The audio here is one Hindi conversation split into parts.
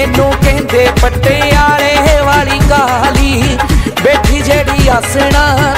ਮੈਨੂੰ ਕਹਿੰਦੇ ਪੱਟੇ ਵਾਲੇ ਵਾਲੀ ਗਾਲੀ ਬੈਠੀ ਜਿਹੜੀ ਆਸਣਾ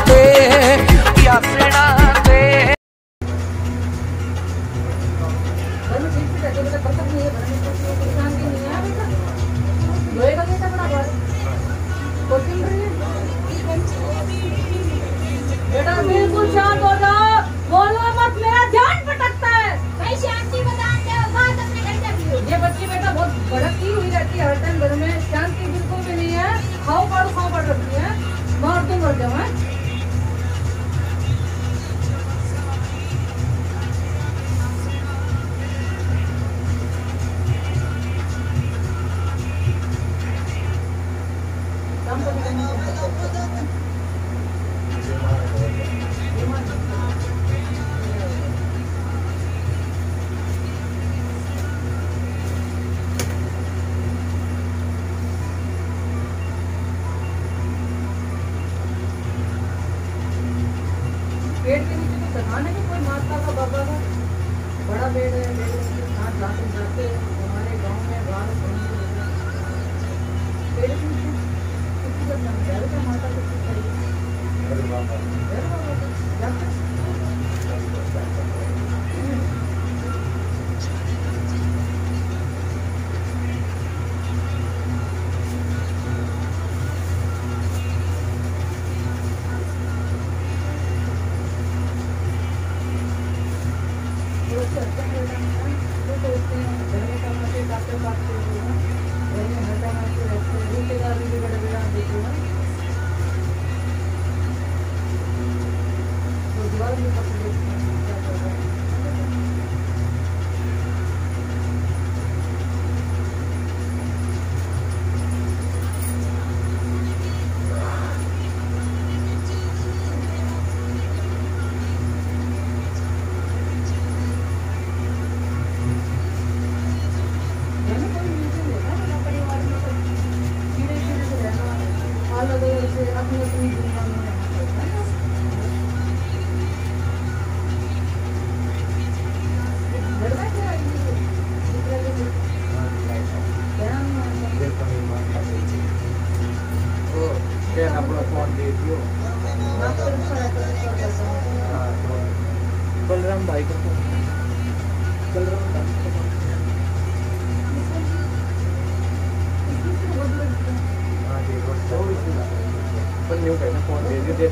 लाके जाके हमारे गाँव में बाहर पेड़ जब घर पे माता को खरीद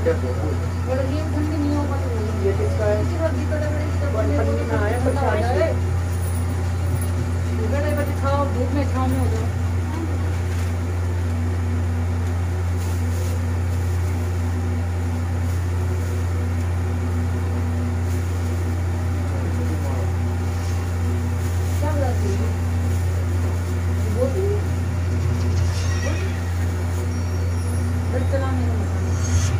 क्या बोलूँ और ये ठंड नहीं हो पाती तो ये किसका है? किसी वक्त दिक्कत है इसका बने को ना आया पर खाया है उधर है। बच्चे खाओ धूप में छांव में हो जाओ। चलाने का मज़ा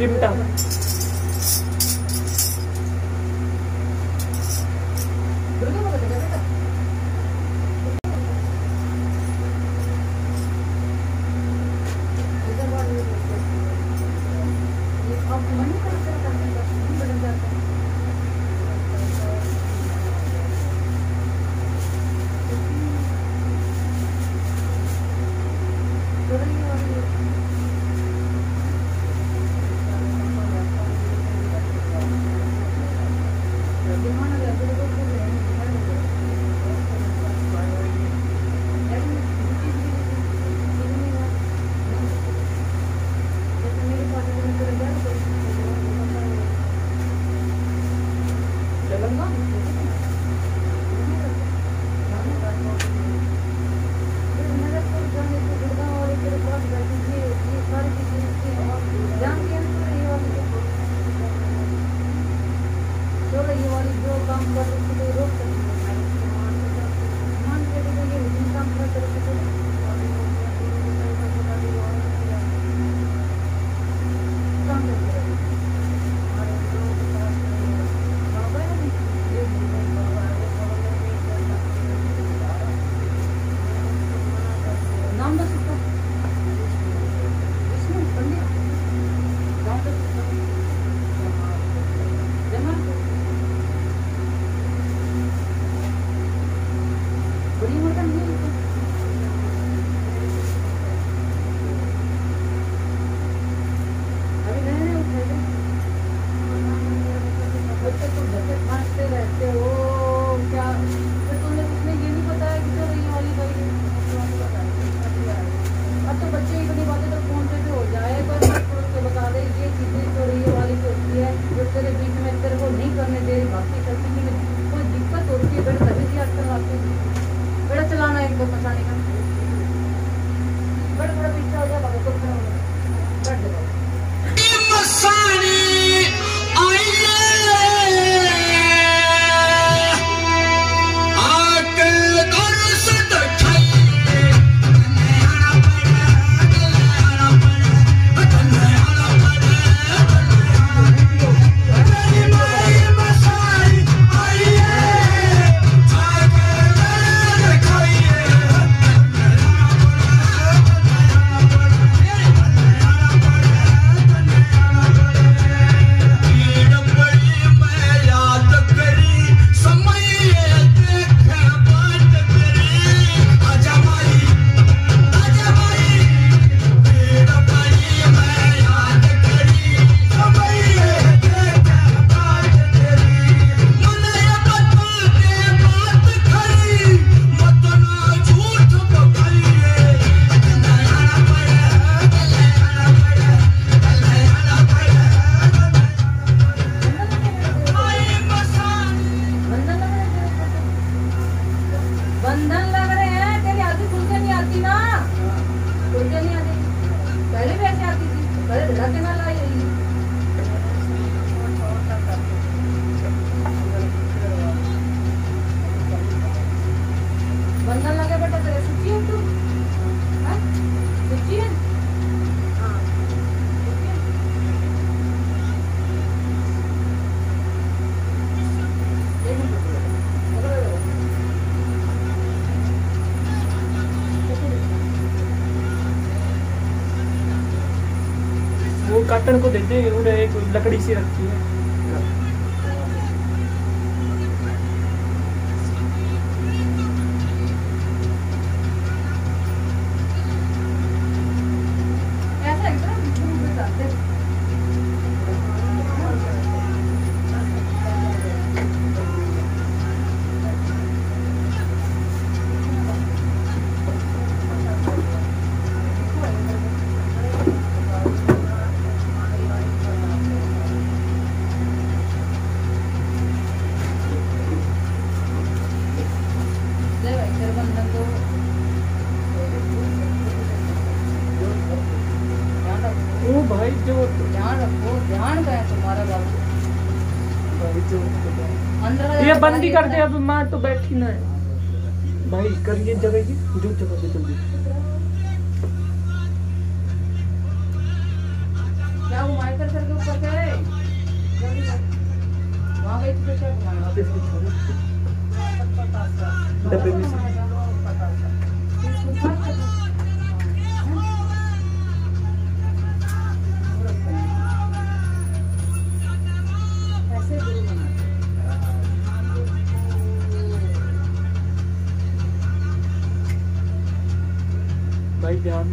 찜닭. 건가? मसाले का। बड़ा बड़ा पीछा हो गया बगल को हो गया ढक्कन को देते हैं उन्हें एक लकड़ी सी रखी है। भाई जो ध्यान रखो ध्यान तुम्हारा बाबू भाई जो ये बंद कर दे अब माँ तो बैठी ना। है भाई कर ये जगह की जो जगह पे जल्दी क्या वो माइकल सर के ऊपर क्या है? वहाँ गई तो क्या घुमाया डब्बे में Bye, John.